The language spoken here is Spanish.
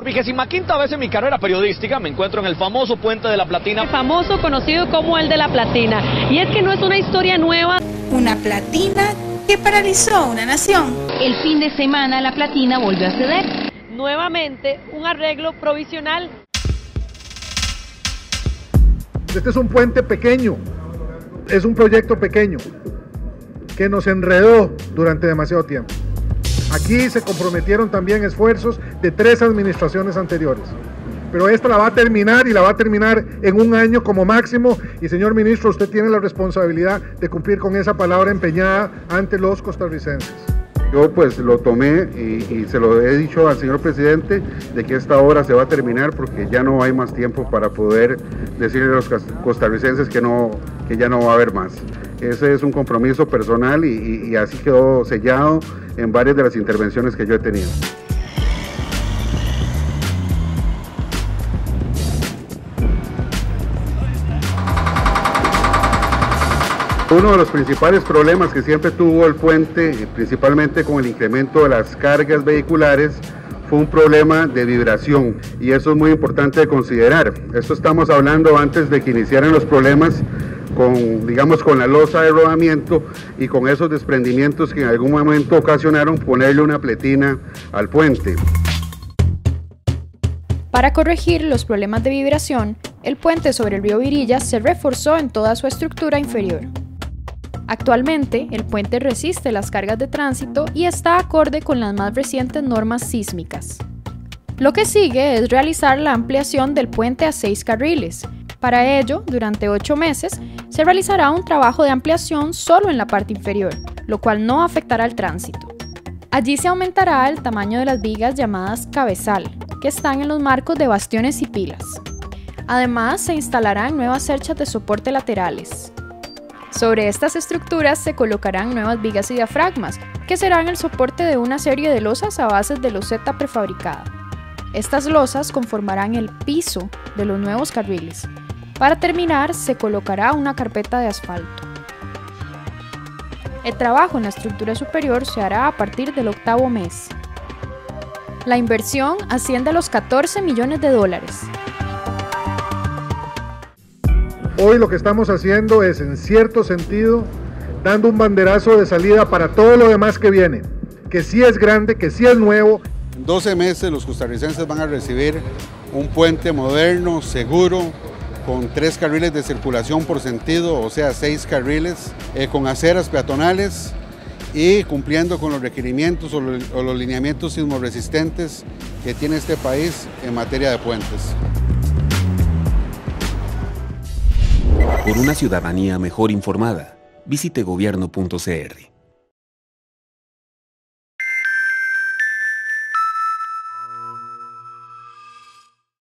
Por vigésima quinta vez en mi carrera periodística me encuentro en el famoso puente de la Platina. Famoso conocido como el de la Platina. Y es que no es una historia nueva. Una platina que paralizó una nación. El fin de semana la platina volvió a ceder. Nuevamente un arreglo provisional. Este es un puente pequeño, es un proyecto pequeño que nos enredó durante demasiado tiempo. Aquí se comprometieron también esfuerzos de tres administraciones anteriores. Pero esta la va a terminar y la va a terminar en un año como máximo. Y señor ministro, usted tiene la responsabilidad de cumplir con esa palabra empeñada ante los costarricenses. Yo pues lo tomé y, se lo he dicho al señor presidente de que esta obra se va a terminar porque ya no hay más tiempo para poder decirle a los costarricenses que, no, que ya no va a haber más. Ese es un compromiso personal y así quedó sellado en varias de las intervenciones que yo he tenido. Uno de los principales problemas que siempre tuvo el puente, principalmente con el incremento de las cargas vehiculares, fue un problema de vibración y eso es muy importante de considerar. Esto estamos hablando antes de que iniciaran los problemas con, digamos, con la losa de rodamiento y con esos desprendimientos que en algún momento ocasionaron ponerle una pletina al puente. Para corregir los problemas de vibración, el puente sobre el río Virilla se reforzó en toda su estructura inferior. Actualmente, el puente resiste las cargas de tránsito y está acorde con las más recientes normas sísmicas. Lo que sigue es realizar la ampliación del puente a seis carriles. Para ello, durante ocho meses, se realizará un trabajo de ampliación solo en la parte inferior, lo cual no afectará el tránsito. Allí se aumentará el tamaño de las vigas llamadas cabezal, que están en los marcos de bastiones y pilas. Además, se instalarán nuevas cerchas de soporte laterales, sobre estas estructuras se colocarán nuevas vigas y diafragmas, que serán el soporte de una serie de losas a base de loseta prefabricada. Estas losas conformarán el piso de los nuevos carriles. Para terminar, se colocará una carpeta de asfalto. El trabajo en la estructura superior se hará a partir del octavo mes. La inversión asciende a los 14 millones de dólares. Hoy lo que estamos haciendo es, en cierto sentido, dando un banderazo de salida para todo lo demás que viene, que sí es grande, que sí es nuevo. En 12 meses los costarricenses van a recibir un puente moderno, seguro, con tres carriles de circulación por sentido, o sea, seis carriles, eh, con aceras peatonales y cumpliendo con los requerimientos o los lineamientos sismoresistentes que tiene este país en materia de puentes. Por una ciudadanía mejor informada, visite gobierno.cr.